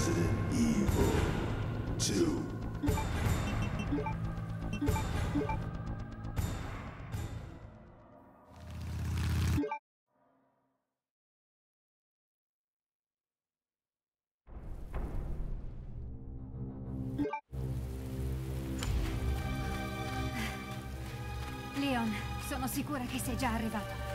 Resident Evil 2. Leon, sono sicura che sei già arrivato.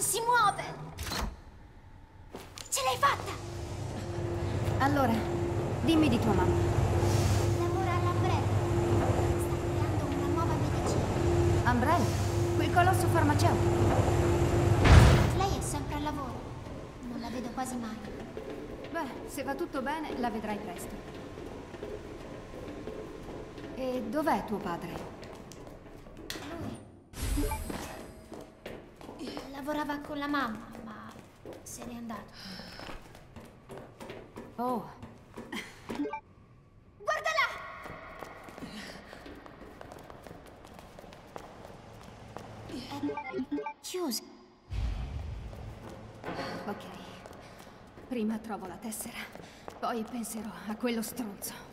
Non si muove! Ce l'hai fatta! Allora, dimmi di tua mamma. Lavora all'Umbrella. Sta creando una nuova medicina. Umbrella, quel colosso farmaceutico. Lei è sempre al lavoro. Non la vedo quasi mai. Beh, se va tutto bene, la vedrai presto. E dov'è tuo padre? Lui lavorava con la mamma, ma se n'è andato. Oh, Guarda là! È chiuso. ok. Prima trovo la tessera, poi penserò a quello stronzo.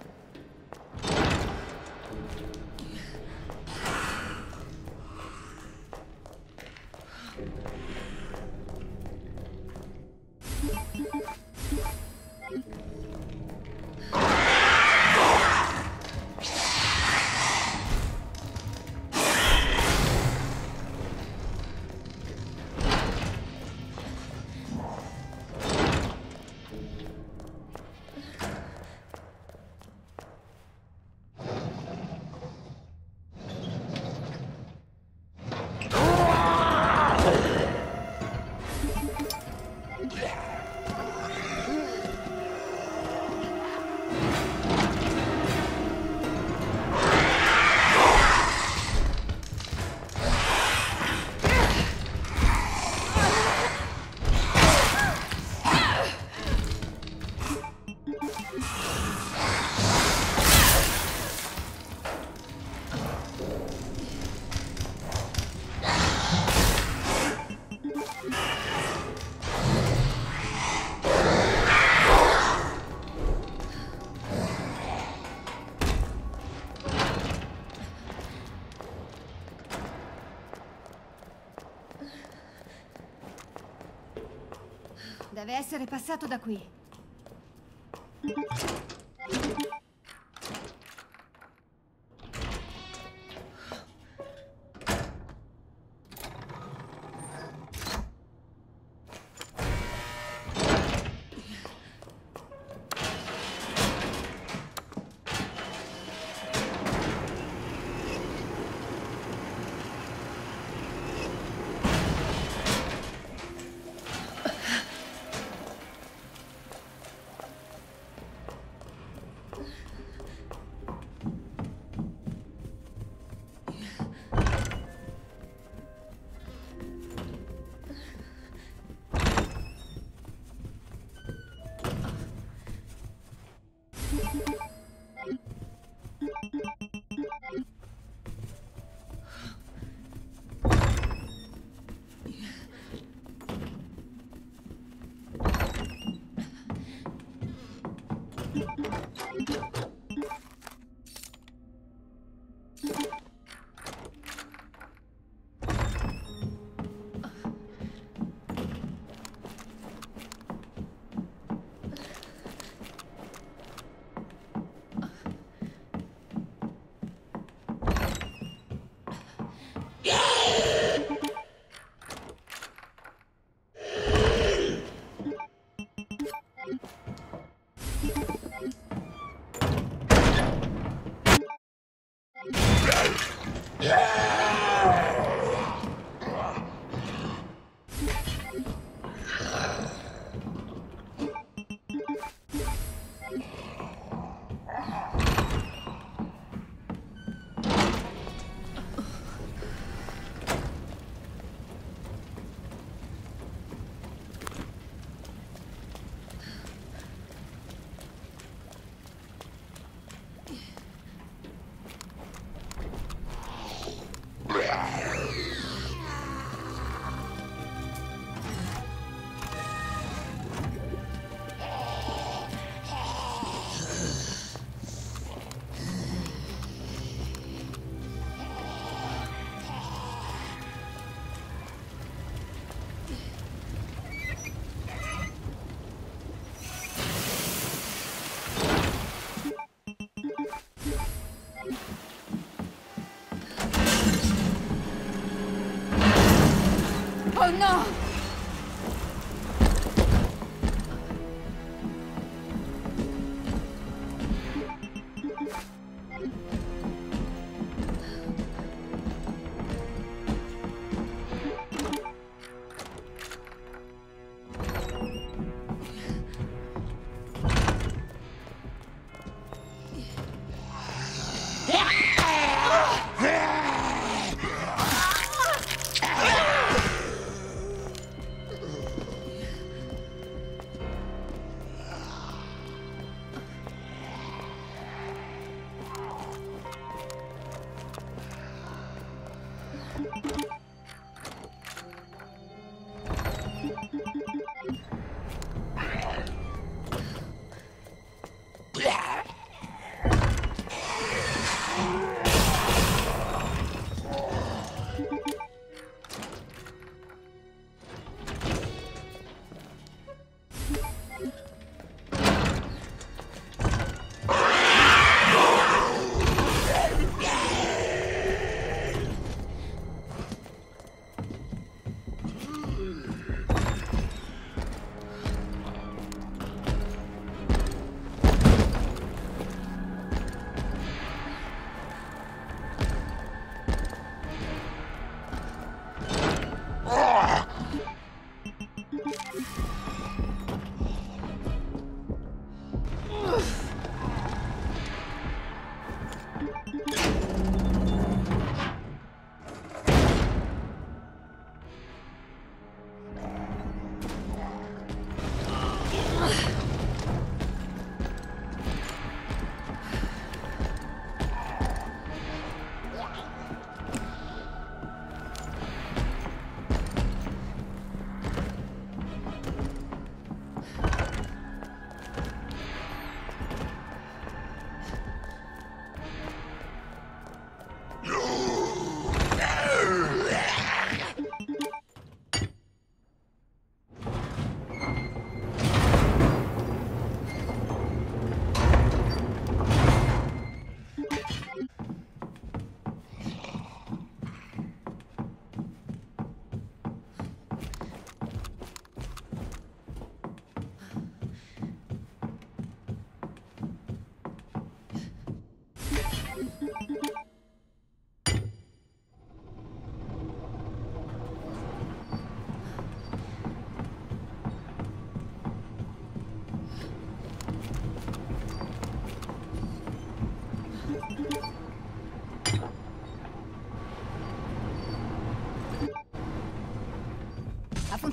Deve essere passato da qui.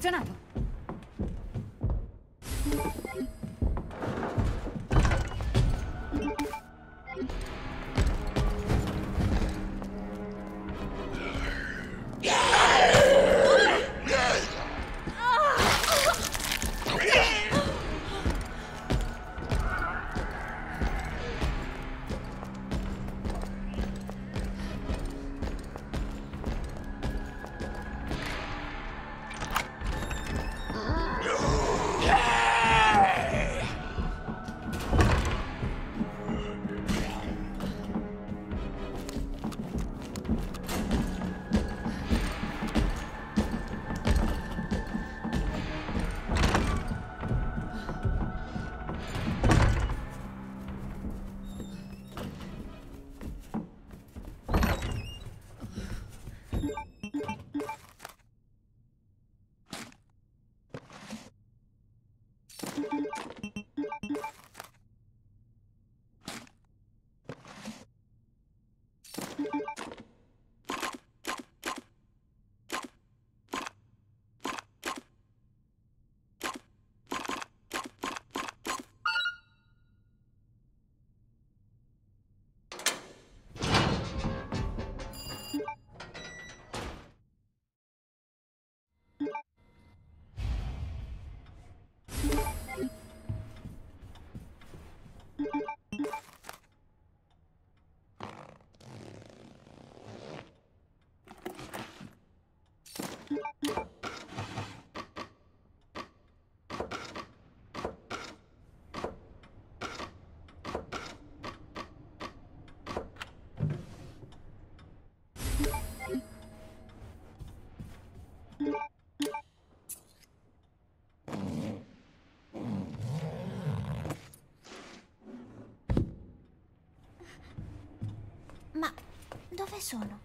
funcionando. Dove sono?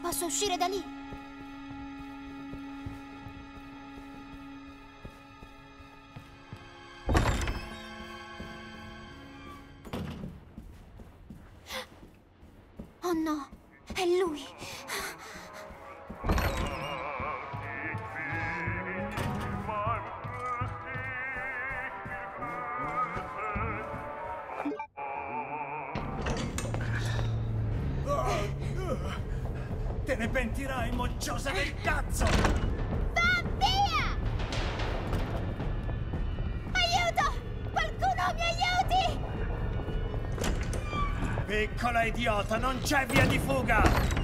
Posso uscire da lì. Idiota, non c'è via di fuga!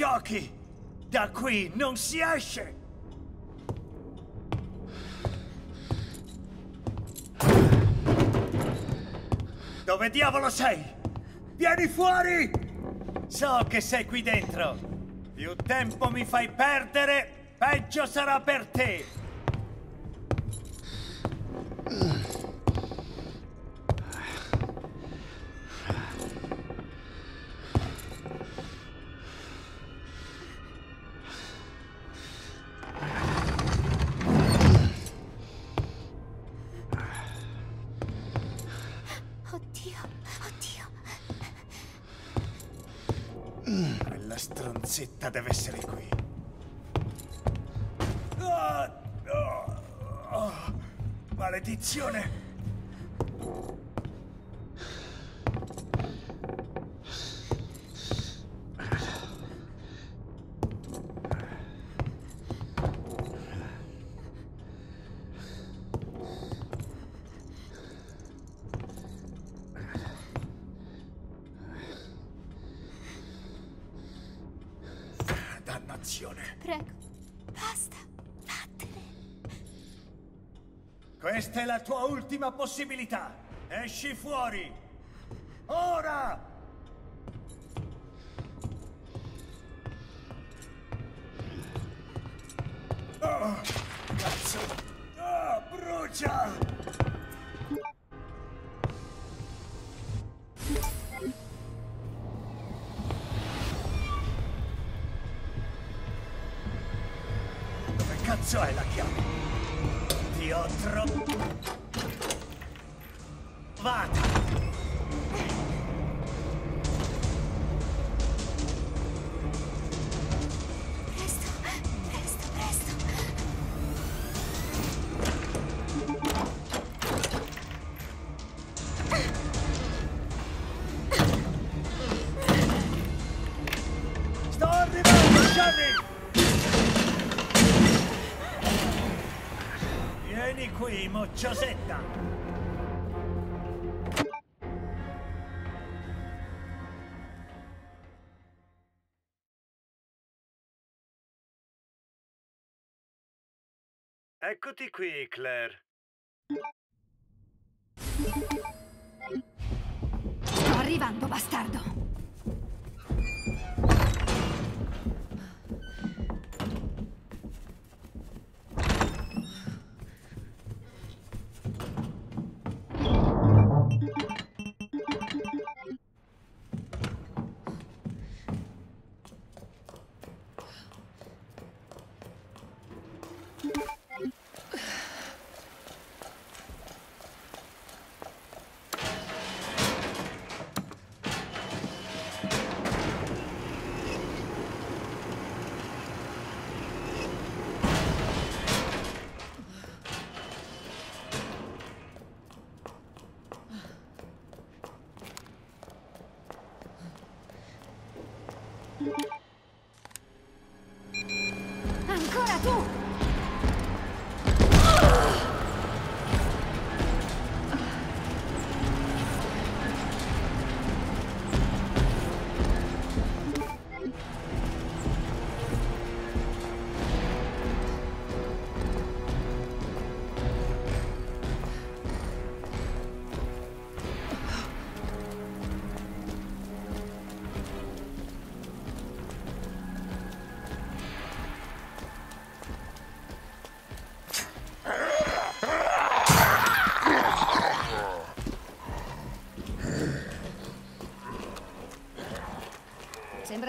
Giochi! Da qui non si esce! Dove diavolo sei? Vieni fuori! So che sei qui dentro. Più tempo mi fai perdere, peggio sarà per te. Oddio, oddio. Quella stronzetta deve essere qui. Oh, oh, maledizione! tua ultima possibilità. Esci fuori! Giosetta! Eccoti qui, Claire.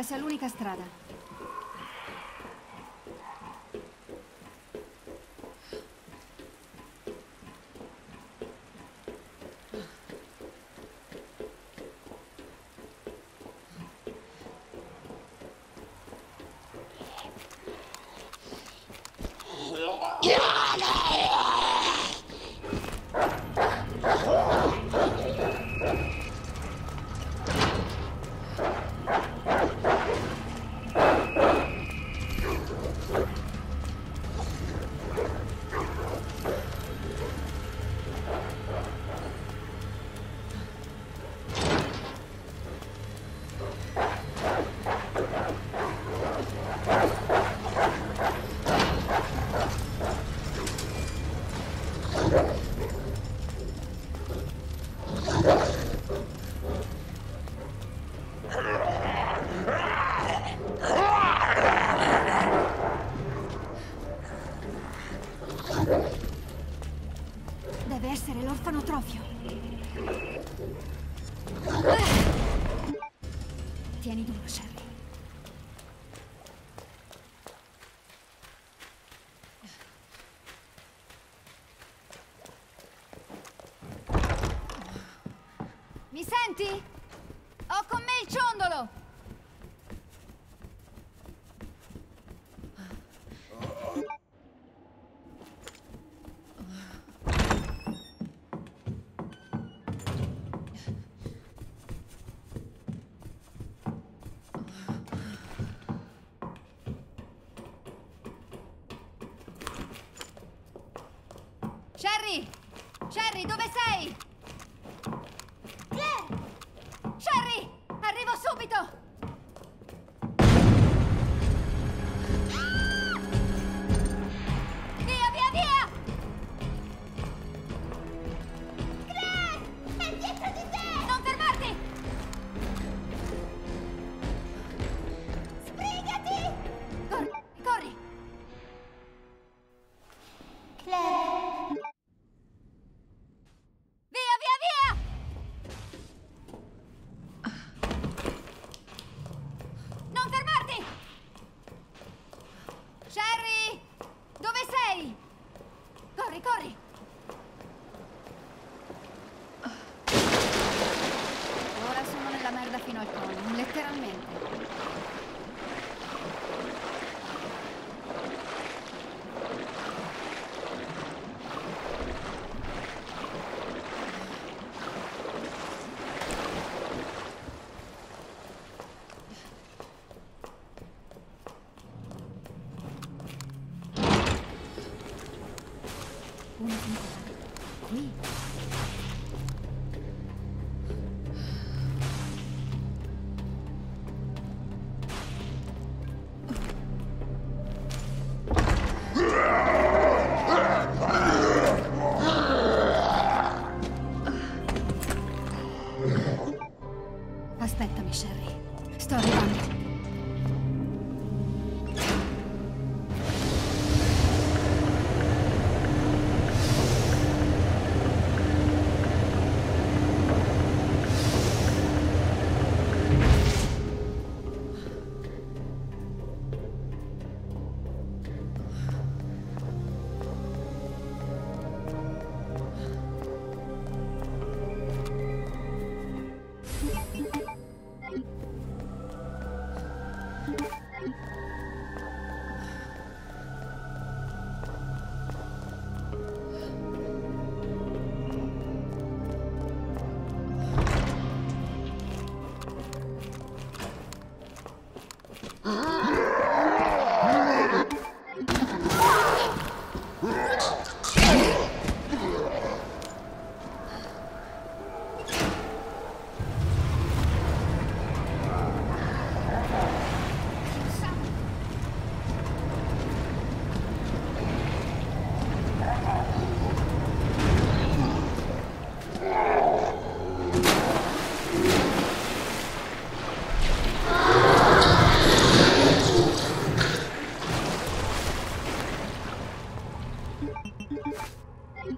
Deve essere l'unica strada. empty. Ma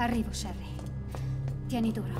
Arrivo, Sherry. Tieni duro.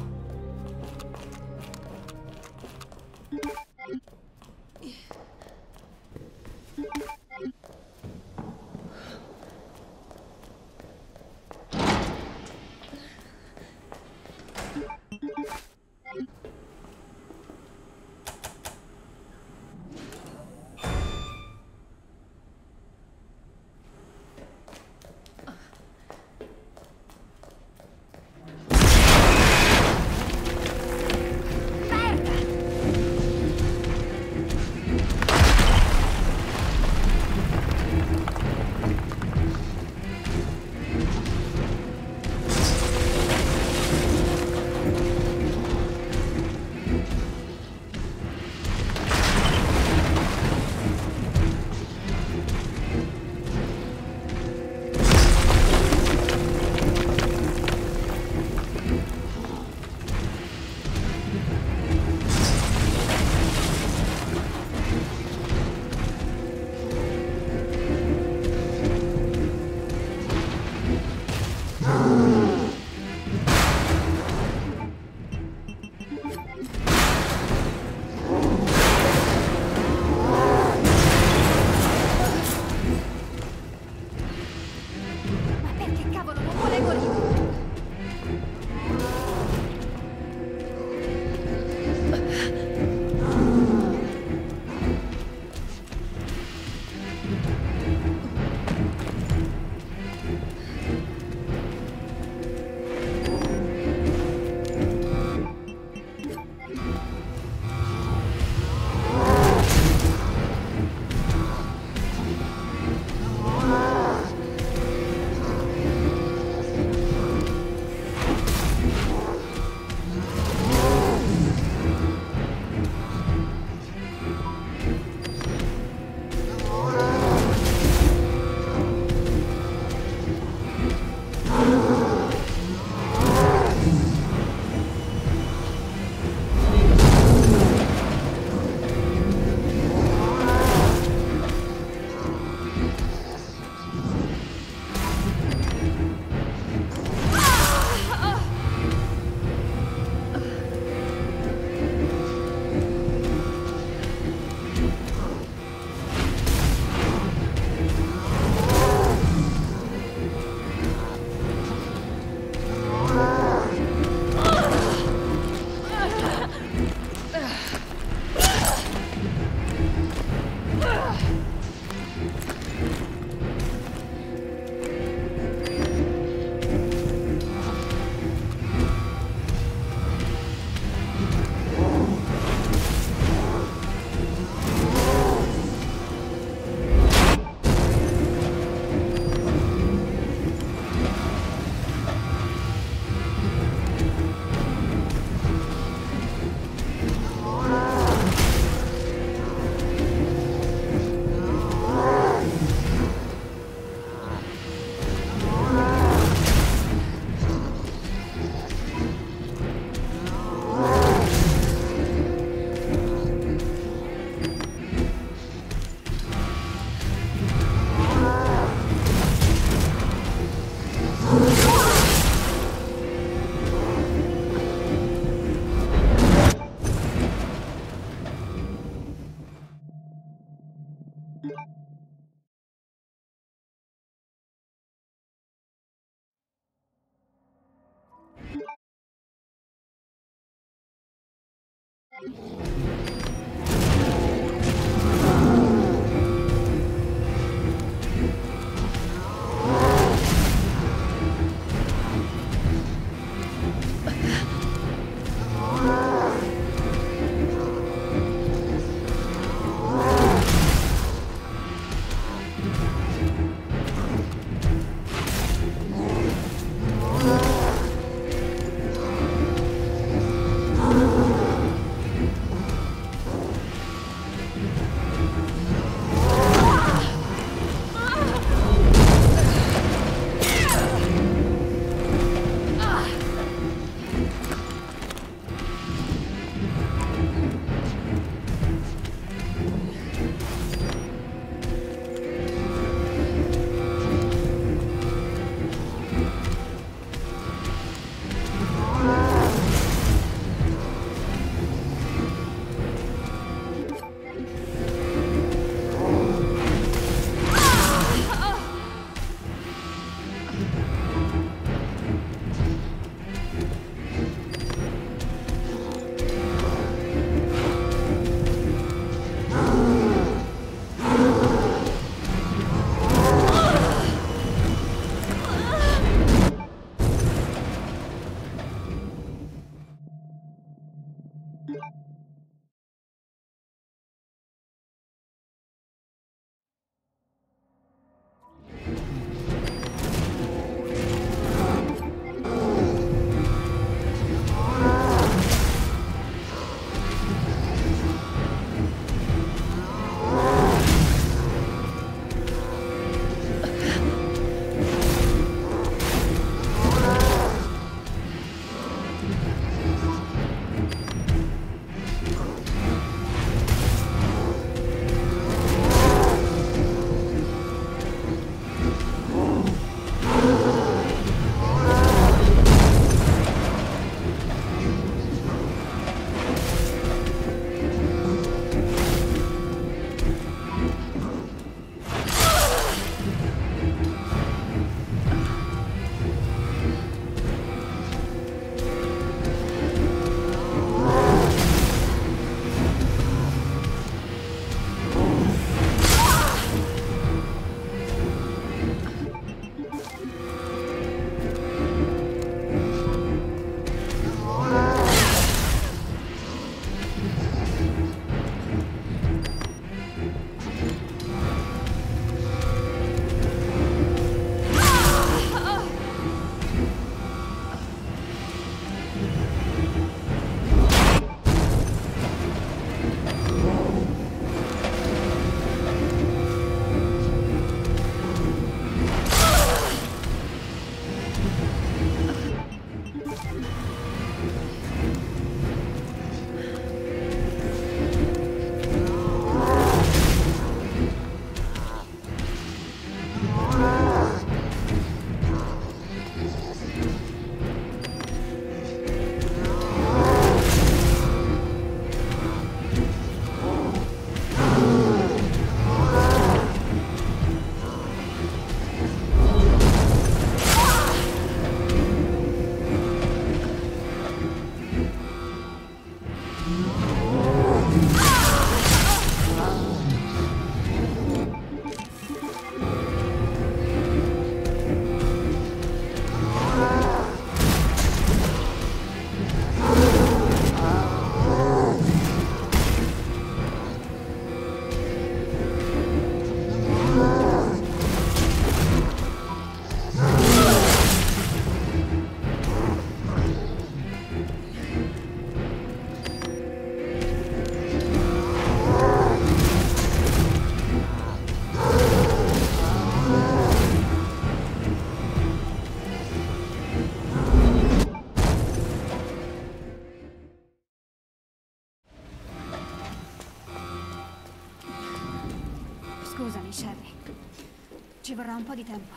Po' di tempo.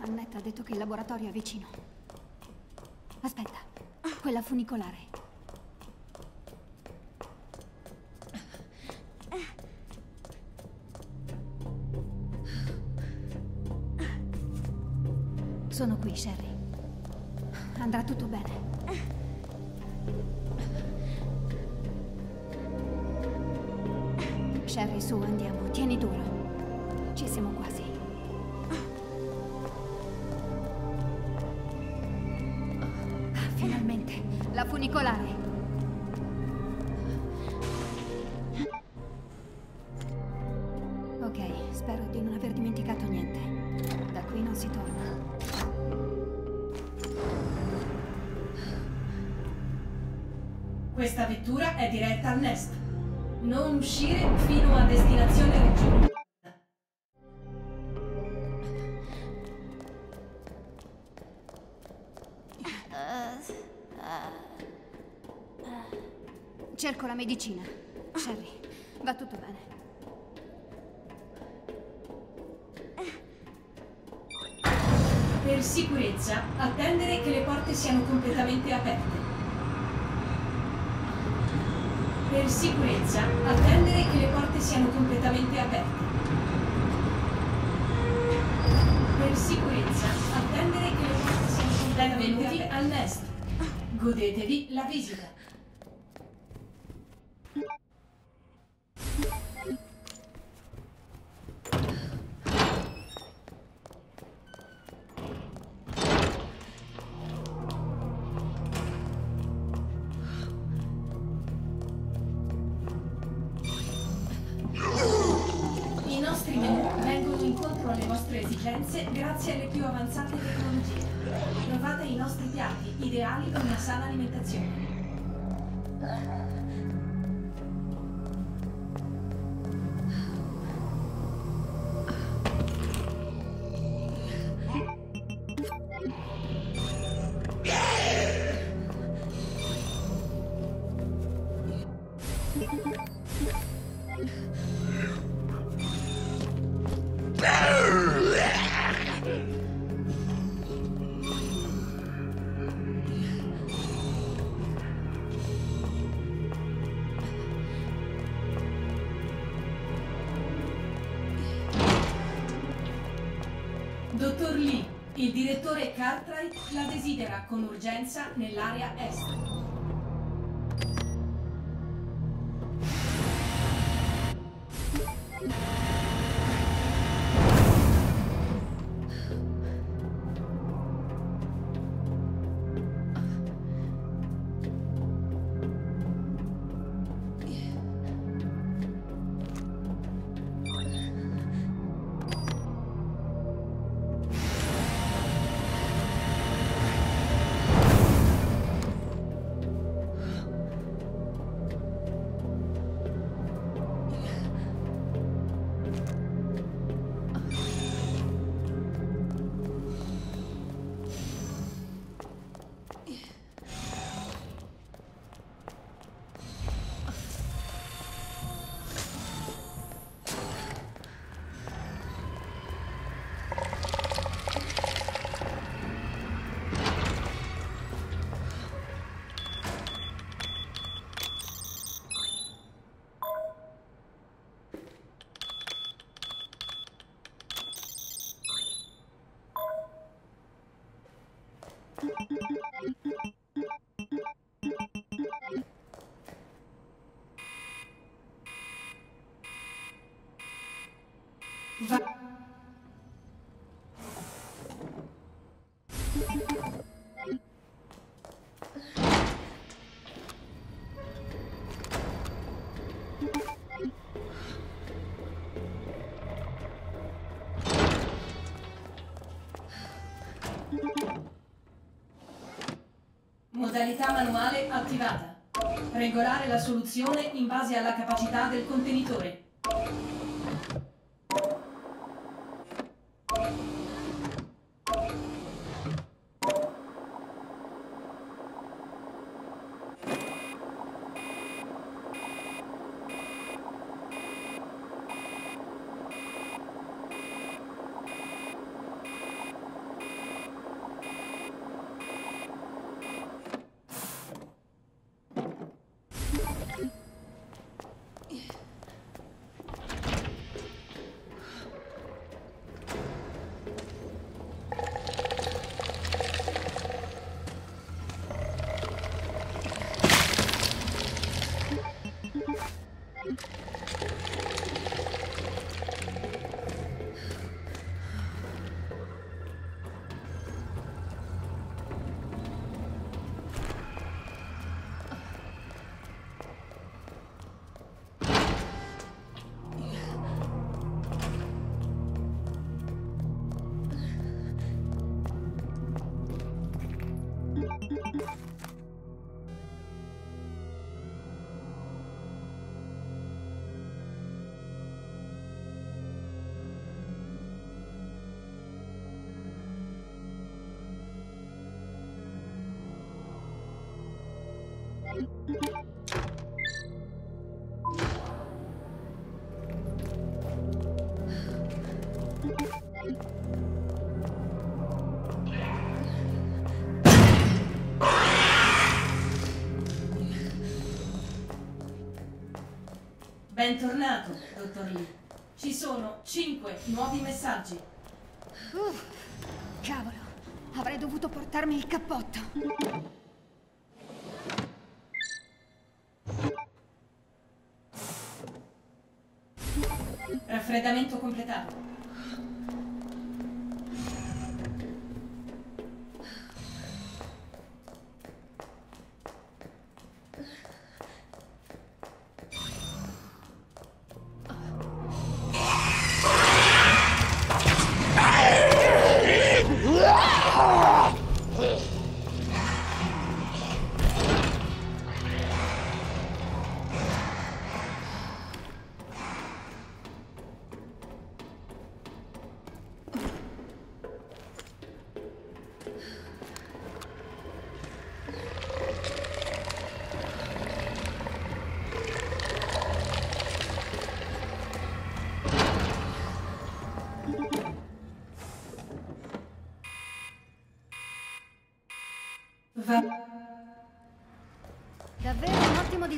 Annetta ha detto che il laboratorio è vicino. Aspetta, quella funicolare. Sono qui, Sherry. Andrà tutto bene. Sherry, su, andiamo. Tieni duro. Ci siamo quasi. Ah, Finalmente, la funicolare. È diretta al Nest. Non uscire fino a destinazione raggiunta. Cerco la medicina. Sherry, va tutto bene. Per sicurezza, attendere che le porte siano completamente aperte. Per sicurezza, attendere che le porte siano completamente aperte. Per sicurezza, attendere che le porte siano completamente aperte. al Nest. Godetevi la visita. Dottor Lee, il direttore Cartwright la desidera con urgenza nell'area est. Va- Modalità manuale attivata. Regolare la soluzione in base alla capacità del contenitore. Bentornato, dottor Lee. Ci sono cinque nuovi messaggi. Uff, cavolo, avrei dovuto portarmi il cappotto. Raffreddamento completato.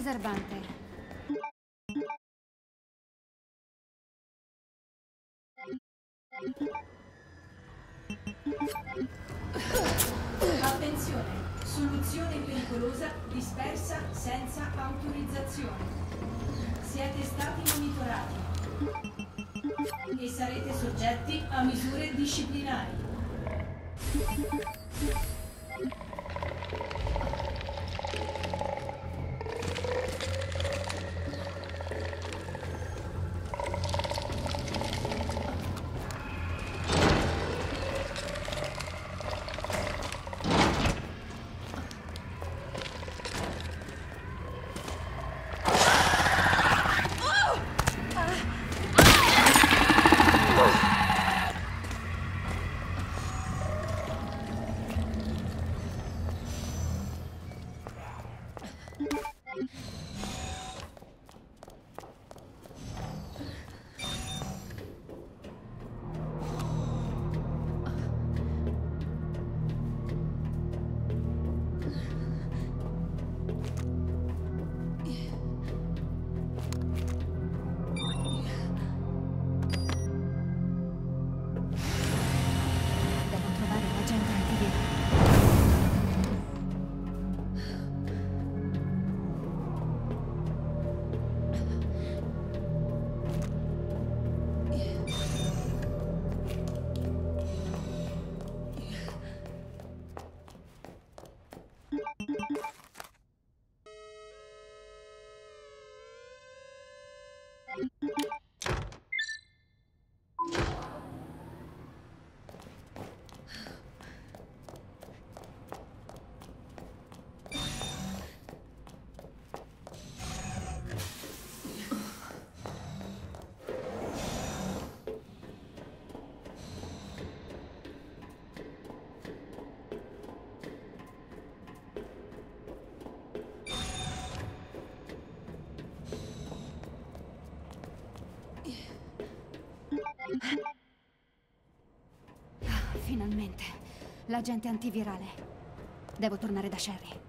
Un Finalmente. L'agente antivirale. Devo tornare da Sherry.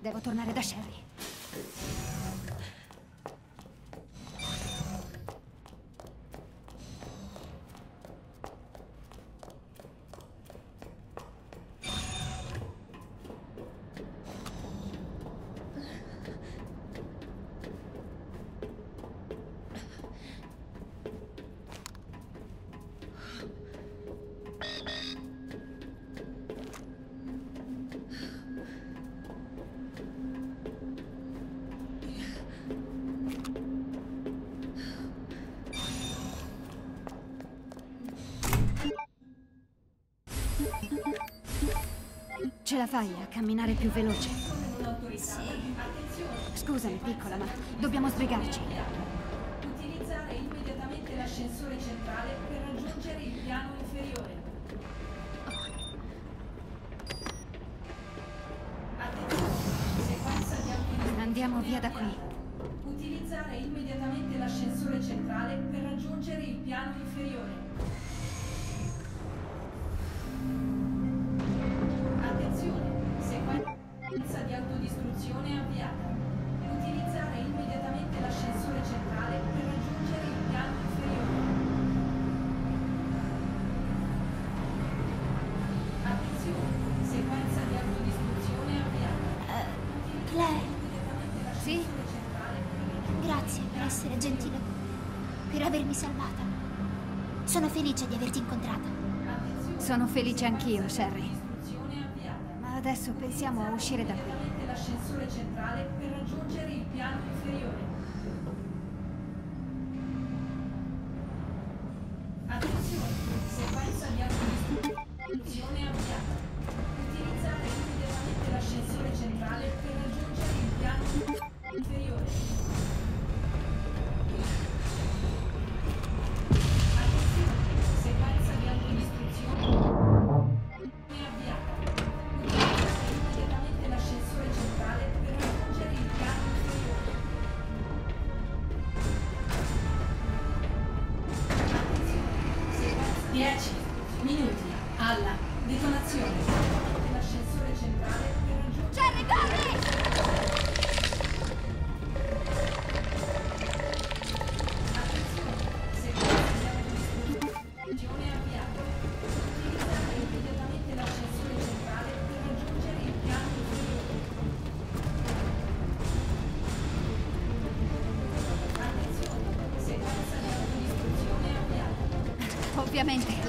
Devo tornare da Sherry. ce la fai a camminare più veloce? Sì. Scusami, piccola, ma dobbiamo sbrigarci. Utilizzare immediatamente l'ascensore centrale per raggiungere il piano inferiore. Andiamo via da qui. Utilizzare immediatamente l'ascensore centrale per raggiungere il piano inferiore. avermi salvata. Sono felice di averti incontrata. Sono felice anch'io, Sherry. Ma adesso pensiamo a uscire da qui. ...dell'ascensore centrale per raggiungere il piano inferiore.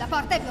La porta è